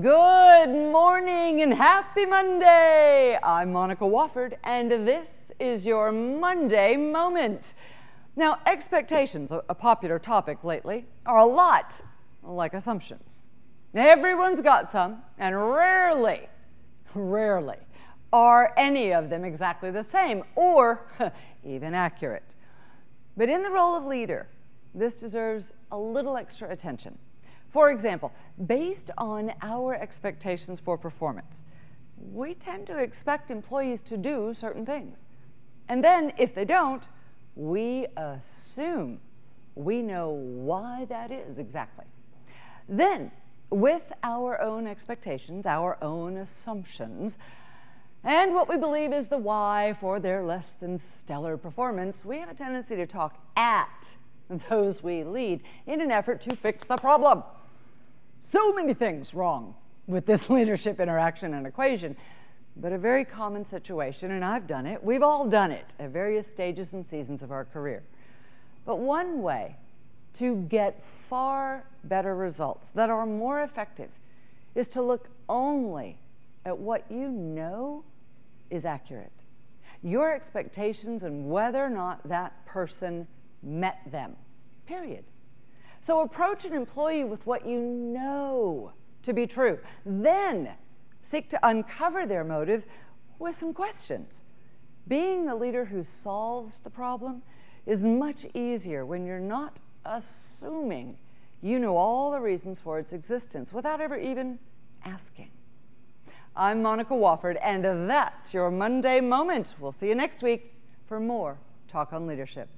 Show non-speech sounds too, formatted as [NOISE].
Good morning and happy Monday. I'm Monica Wofford, and this is your Monday Moment. Now, expectations, a popular topic lately, are a lot like assumptions. Everyone's got some, and rarely, rarely are any of them exactly the same or [LAUGHS] even accurate. But in the role of leader, this deserves a little extra attention. For example, based on our expectations for performance, we tend to expect employees to do certain things. And then, if they don't, we assume we know why that is exactly. Then, with our own expectations, our own assumptions, and what we believe is the why for their less than stellar performance, we have a tendency to talk at those we lead in an effort to fix the problem so many things wrong with this [LAUGHS] leadership interaction and equation, but a very common situation, and I've done it. We've all done it at various stages and seasons of our career. But one way to get far better results that are more effective is to look only at what you know is accurate. Your expectations and whether or not that person met them, period. So approach an employee with what you know to be true. Then seek to uncover their motive with some questions. Being the leader who solves the problem is much easier when you're not assuming you know all the reasons for its existence without ever even asking. I'm Monica Wofford, and that's your Monday Moment. We'll see you next week for more Talk on Leadership.